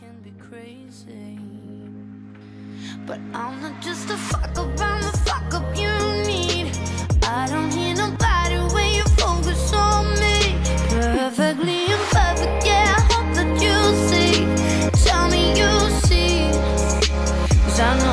can be crazy. But I'm not just a fuck up, I'm the fuck up you need. I don't hear nobody when you focus on me. Perfectly imperfect, yeah, I hope that you see. Tell me you see. Cause I know